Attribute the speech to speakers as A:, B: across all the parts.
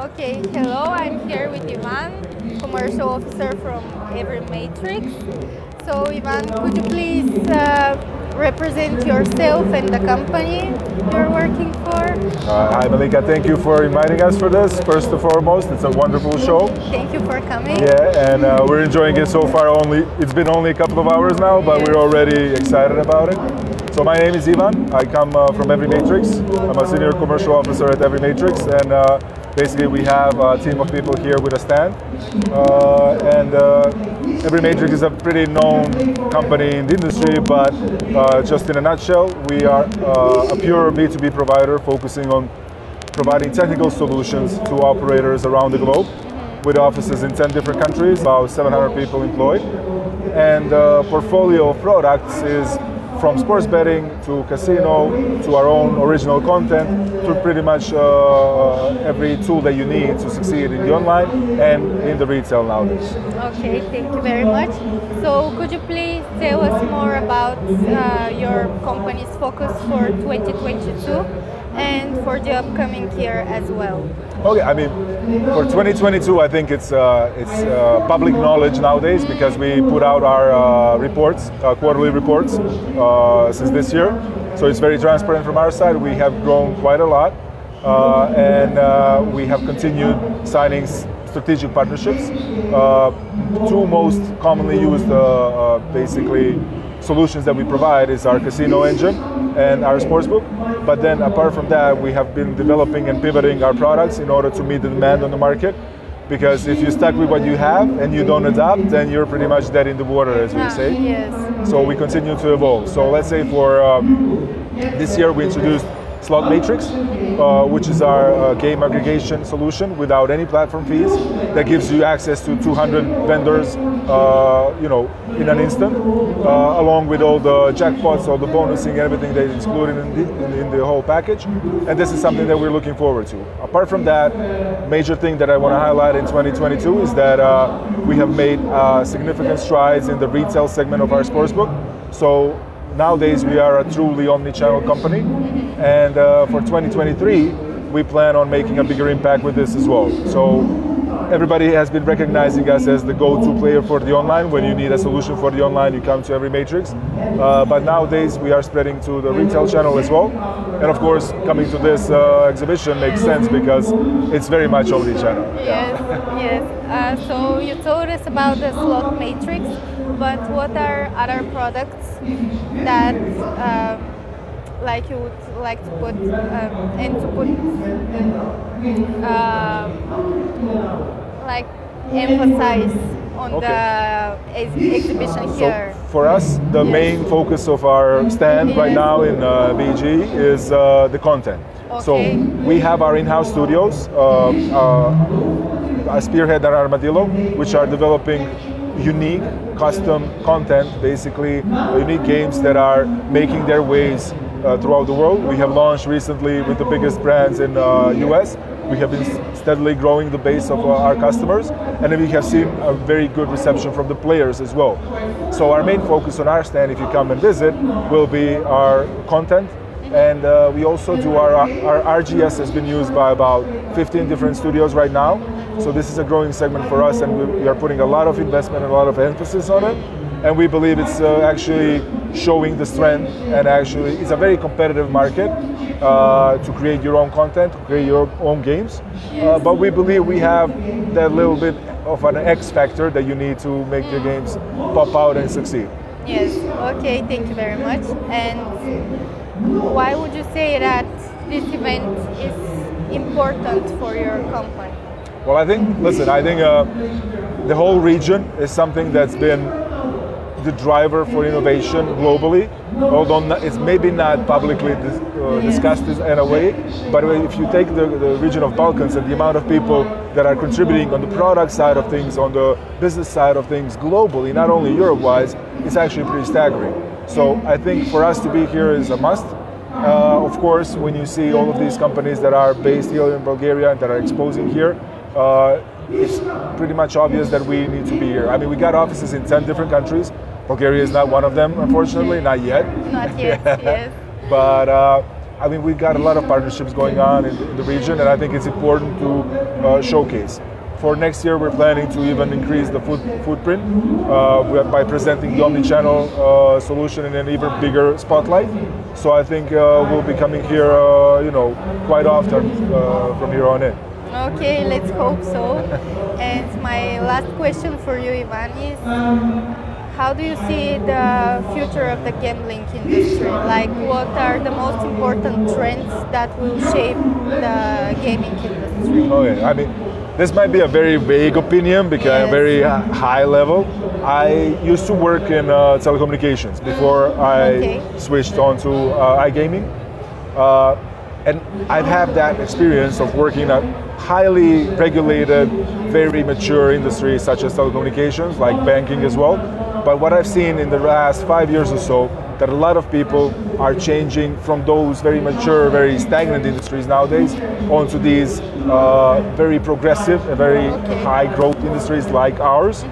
A: Okay, hello, I'm here with Ivan, commercial officer from Every Matrix. So, Ivan, could you please uh, represent yourself and the company you're working for?
B: Uh, hi Malika, thank you for inviting us for this. First and foremost, it's a wonderful show.
A: Thank you for coming.
B: Yeah, and uh, we're enjoying it so far. Only it's been only a couple of hours now, but we're already excited about it. So my name is Ivan. I come uh, from Every Matrix. I'm a senior commercial officer at Every Matrix, and uh, basically we have a team of people here with a stand. Uh, and uh, Every Matrix is a pretty known company in the industry, but uh, just in a nutshell, we are uh, a pure B2B provider focusing on providing technical solutions to operators around the globe with offices in 10 different countries, about 700 people employed. And portfolio of products is from sports betting to casino to our own original content to pretty much uh, every tool that you need to succeed in the online and in the retail nowadays.
A: Okay, thank you very much. So, could you please tell us more about uh, your company's focus for 2022 and for the upcoming year as well?
B: Okay, I mean, for 2022, I think it's uh, it's uh, public knowledge nowadays because we put out our uh, reports, uh, quarterly reports, uh, Uh, since this year. So it's very transparent from our side. We have grown quite a lot, uh, and uh, we have continued signing strategic partnerships. Uh, two most commonly used, basically, solutions that we provide is our casino engine and our sportsbook. But then apart from that, we have been developing and pivoting our products in order to meet the demand on the market. Because if you're stuck with what you have and you don't adapt, then you're pretty much dead in the water, as we say.
A: yes.
B: So we continue to evolve. So let's say for um, this year we introduced Slot Matrix, uh, which is our uh, game aggregation solution without any platform fees that gives you access to 200 vendors, uh, you know, in an instant, uh, along with all the jackpots, all the bonusing, everything that is included in the, in, in the whole package. And this is something that we're looking forward to. Apart from that, major thing that I want to highlight in 2022 is that uh, we have made uh, significant strides in the retail segment of our sportsbook. So nowadays we are a truly omni-channel company and uh, for 2023 we plan on making a bigger impact with this as well. So everybody has been recognizing us as the go-to player for the online. When you need a solution for the online you come to every matrix. Uh, but nowadays we are spreading to the retail channel as well. And of course coming to this uh, exhibition makes sense because it's very much omni-channel.
A: Yes, yes. Uh, so you told us about the slot matrix, but what are other products that, um, like you would like to put um, and to put, um, like emphasize on
B: Okay.
A: the ex- exhibition
B: So
A: here?
B: for us, the main focus of our stand right now in uh, BEGE is uh, the content. So we have our in-house studios, uh, uh, Spearhead and Armadillo, which are developing unique custom content, basically uh, unique games that are making their ways uh, throughout the world. We have launched recently with the biggest brands in uh, US. We have been steadily growing the base of uh, our customers, and we have seen a very good reception from the players as well. So our main focus on our stand, if you come and visit, will be our content, and uh, we also do our, our RGS has been used by about 15 different studios right now. So this is a growing segment for us, and we, we are putting a lot of investment and a lot of emphasis on it. And we believe it's uh, actually showing the strength, and actually it's a very competitive market uh, to create your own content, to create your own games. Uh, but we believe we have that little bit of an X factor that you need to make your games pop out and succeed.
A: Yes. Okay. Thank you very much. And why would you say that this event is important for your company?
B: Well, I think, listen, I think uh, the whole region is something that's been the driver for innovation globally, although it's maybe not publicly dis- uh, discussed in a way, but if you take the, the region of Balkans and the amount of people that are contributing on the product side of things, on the business side of things globally, not only Europe-wise, it's actually pretty staggering. So I think for us to be here is a must. Uh, of course, when you see all of these companies that are based here in Bulgaria and that are exposing here, uh, it's pretty much obvious that we need to be here. I mean, we got offices in 10 different countries. Bulgaria is not one of them, unfortunately, not yet.
A: Not yet. yes.
B: But uh, I mean, we've got a lot of partnerships going on in, in the region, and I think it's important to uh, showcase. For next year, we're planning to even increase the foot, footprint uh, by presenting the omni-channel uh, solution in an even bigger spotlight. So I think uh, we'll be coming here, uh, you know, quite often uh, from here on in.
A: Okay, let's hope so. and my last question for you, Ivan, is how do you see the future of the gambling industry? Like, what are the most important trends that will shape the gaming industry?
B: Okay, I mean, this might be a very vague opinion because yes. very high level. I used to work in uh, telecommunications before I okay. switched on to uh, iGaming. Uh, and I've had that experience of working in a highly regulated, very mature industry such as telecommunications, like banking as well. But what I've seen in the last five years or so, that a lot of people are changing from those very mature, very stagnant industries nowadays onto these uh, very progressive, very high growth industries like ours.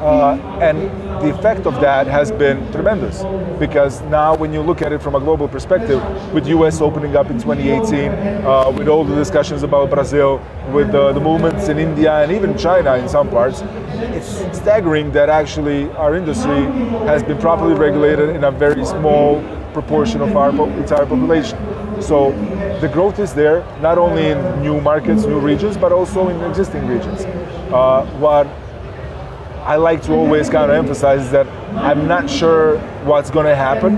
B: Uh, and the effect of that has been tremendous because now when you look at it from a global perspective with us opening up in 2018 uh, with all the discussions about brazil with uh, the movements in india and even china in some parts it's staggering that actually our industry has been properly regulated in a very small proportion of our entire population. So the growth is there not only in new markets new regions but also in existing regions. Uh, what I like to always kind of emphasize that I'm not sure what's going to happen,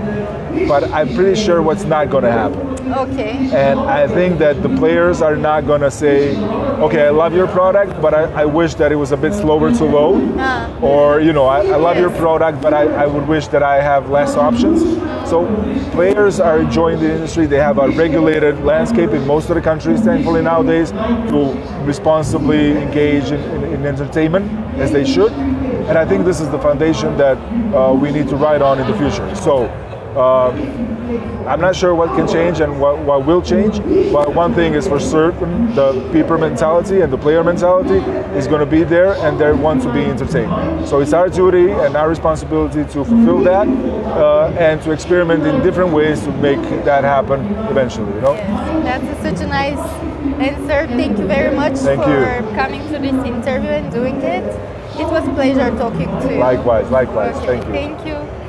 B: but I'm pretty sure what's not going to happen.
A: Okay.
B: And I think that the players are not going to say, okay, I love your product, but I, I, wish that it was a bit slower to load. Uh, or, you know, I, I love yes. your product, but I, I would wish that I have less options. So players are enjoying the industry. They have a regulated landscape in most of the countries, thankfully nowadays, to responsibly engage in, in, in entertainment as they should. And I think this is the foundation that uh, we need to ride on in the future. So uh, I'm not sure what can change and what, what will change, but one thing is for certain, the people mentality and the player mentality is going to be there and they want to be entertained. So it's our duty and our responsibility to fulfill that uh, and to experiment in different ways to make that happen eventually, you know?
A: Yes, that's such a nice answer. Thank you very much
B: Thank
A: for
B: you.
A: coming to this interview and doing it. It was a pleasure talking to you.
B: Likewise, likewise.
A: Okay,
B: thank you.
A: Thank you.